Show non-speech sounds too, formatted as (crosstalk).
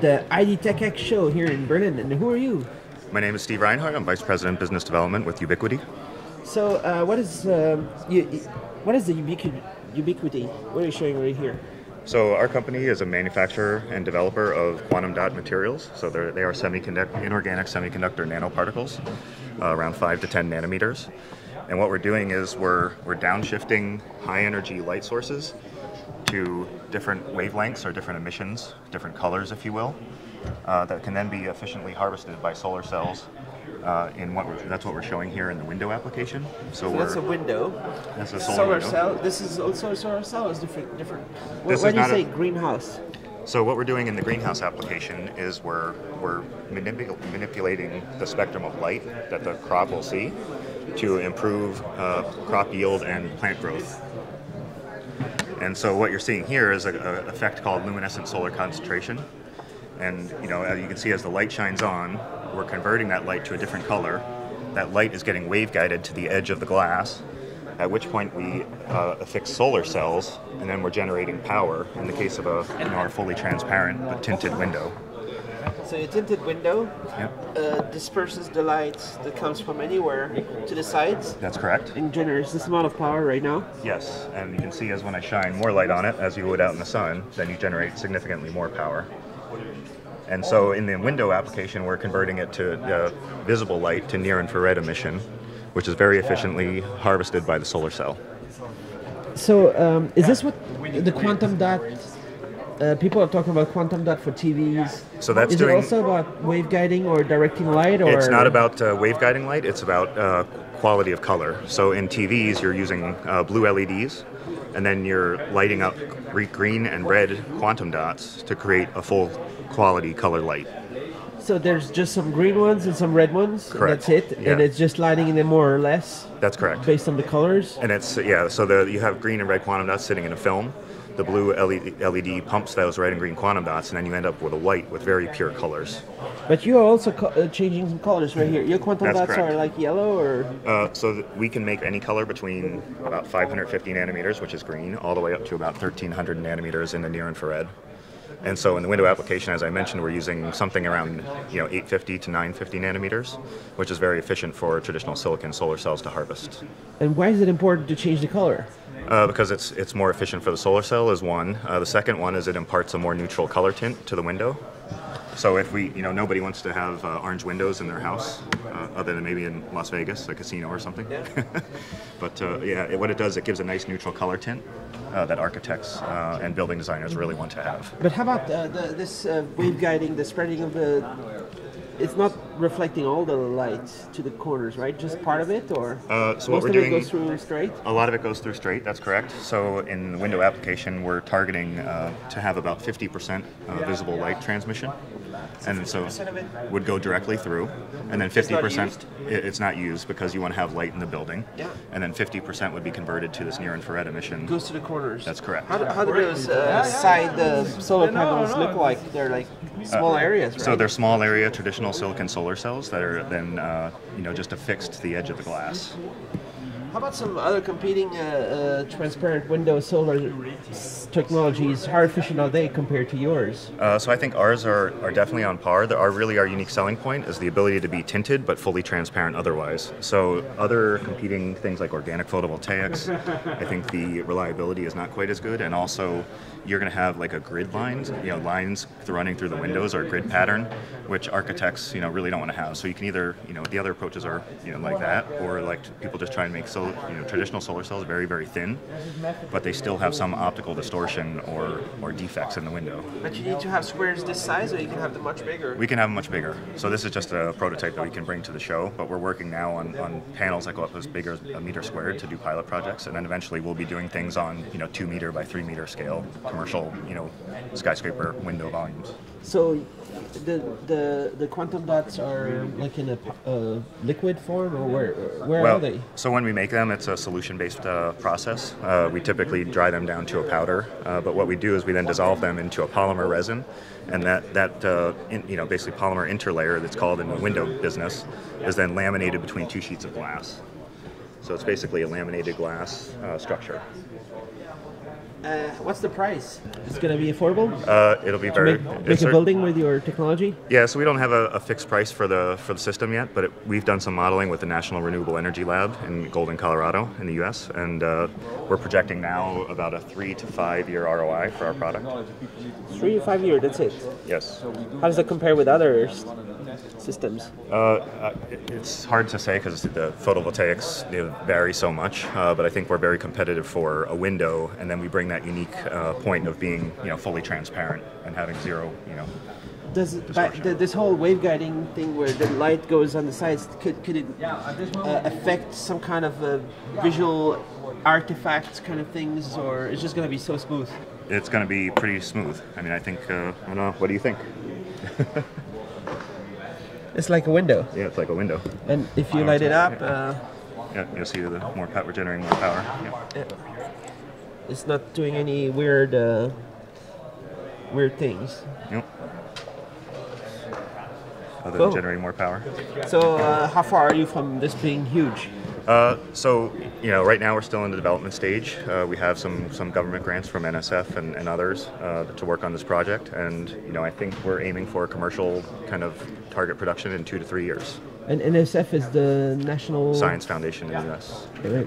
the IDTechEx show here in Berlin. And who are you? My name is Steve Reinhardt. I'm Vice President Business Development with UbiQD. So, uh, what is um, you, what is the UbiQD? UbiQD? What are you showing right here? So, our company is a manufacturer and developer of quantum dot materials. So, they are semiconductor, inorganic semiconductor nanoparticles, uh, around 5 to 10 nanometers. And what we're doing is we're, we're downshifting high energy light sources to different wavelengths or different emissions, different colors, if you will, uh, that can then be efficiently harvested by solar cells. Uh, in what that's what we're showing here in the window application. So, so that's a window. That's a solar, solar window. cell. This is also a solar cell. Is different. Different. This when, do you say a, greenhouse? So what we're doing in the greenhouse application is we're we're manipul- manipulating the spectrum of light that the crop will see to improve uh, crop yield and plant growth. And so what you're seeing here is an effect called luminescent solar concentration. And you know, as you can see, as the light shines on, we're converting that light to a different color. That light is getting wave guided to the edge of the glass, at which point we uh, affix solar cells, and then we're generating power in the case of a you know, our fully transparent but tinted window. So a tinted window yep. uh, disperses the light that comes from anywhere to the sides. That's correct. And generates this amount of power right now. Yes, and you can see as when I shine more light on it, as you would out in the sun, then you generate significantly more power. And so in the window application, we're converting it to uh, visible light to near infrared emission, which is very efficiently harvested by the solar cell. So um, is this what the quantum dot uh, people are talking about quantum dot for TVs. So that's is doing, it also about wave guiding or directing light? Or it's not about uh, wave guiding light. It's about uh, quality of color. So in TVs, you're using uh, blue LEDs, and then you're lighting up green and red quantum dots to create a full quality color light. So there's just some green ones and some red ones. Correct. that's it, yeah. and it's just lighting in them more or less. That's correct. Based on the colors. And it's yeah. So the you have green and red quantum dots sitting in a film, the blue LED, LED, pumps those red and green quantum dots, and then you end up with a white with very pure colors. But you are also co- uh, changing some colors right here. Your quantum That's dots correct. are like yellow or? Uh, so we can make any color between about 550 nanometers, which is green, all the way up to about 1300 nanometers in the near infrared. And so in the window application, as I mentioned, we're using something around you know 850 to 950 nanometers, which is very efficient for traditional silicon solar cells to harvest. And why is it important to change the color? Uh, because it's it's more efficient for the solar cell is one. Uh, the second one is it imparts a more neutral color tint to the window. So if we, you know, nobody wants to have uh, orange windows in their house, uh, other than maybe in Las Vegas, a casino or something. (laughs) But uh, yeah, it, what it does, it gives a nice neutral color tint uh, that architects uh, and building designers really want to have. But how about uh, the, this uh, wave guiding, the spreading of the it's not reflecting all the light to the corners, right? Just part of it, or uh, so most what of we're it doing, goes through straight. A lot of it goes through straight. That's correct. So in the window application, we're targeting uh, to have about 50% uh, visible light transmission, and so would go directly through, and then 50% it's not used because you want to have light in the building, yeah. and then 50% would be converted to this near infrared emission. Goes to the corners. That's correct. How do, how do those uh, side uh, solar panels look like? They're like small areas, right? So they're small area traditional silicon solar cells that are then uh, you know just affixed to the edge of the glass. How about some other competing uh, uh, transparent window solar technologies? How efficient are they compared to yours? Uh, so I think ours are, are definitely on par. The, our really our unique selling point is the ability to be tinted but fully transparent otherwise. So other competing things like organic photovoltaics, I think the reliability is not quite as good, and also you're going to have like a grid lines, you know, lines running through the windows or a grid pattern, which architects you know really don't want to have. So you can either you know the other approaches are you know like that, or like people just try and make so you know traditional solar cells very very thin, but they still have some optical distortion or or defects in the window. But you need to have squares this size, or you can have them much bigger. We can have them much bigger. So this is just a prototype that we can bring to the show, but we're working now on, on panels that go up as big as a meter squared to do pilot projects, and then eventually we'll be doing things on you know two meter by three meter scale commercial you know skyscraper window volumes. So the the the quantum dots are like in a uh, liquid form, or where where well, are they? So when we make them, it's a solution-based uh, process. Uh, we typically dry them down to a powder, uh, but what we do is we then dissolve them into a polymer resin, and that that in, you know basically polymer interlayer that's called in the window business is then laminated between two sheets of glass. So it's basically a laminated glass uh, structure. Uh, what's the price? It's going to be affordable. Uh, it'll be very. Make, make a building with your technology. Yeah, so we don't have a, a fixed price for the for the system yet, but it, we've done some modeling with the National Renewable Energy Lab in Golden, Colorado, in the U.S., and uh, we're projecting now about a three to five year ROI for our product. Three to five year. That's it. Yes. How does that compare with other s- systems? Uh, uh, it's hard to say because the photovoltaics they vary so much, uh, but I think we're very competitive for a window, and then we bring that unique uh, point of being, you know, fully transparent and having zero, you know. Does the, this whole waveguiding thing where the light goes on the sides could could it uh, affect some kind of uh, visual artifacts kind of things, or it's just going to be so smooth? It's going to be pretty smooth. I mean, I think. Uh, I don't know. What do you think? (laughs) It's like a window, Yeah, it's like a window. and if you light it up, uh, Yeah, you'll see the more power, we're generating more power. Yeah. it's not doing any weird uh, weird things. Yep. Other Cool. than generating more power. So uh, how far are you from this being huge? Uh, so, you know, right now we're still in the development stage. Uh, we have some, some government grants from NSF and, and others uh, to work on this project. And, you know, I think we're aiming for a commercial kind of target production in two to three years. And NSF is the national Science Foundation in the US. Right.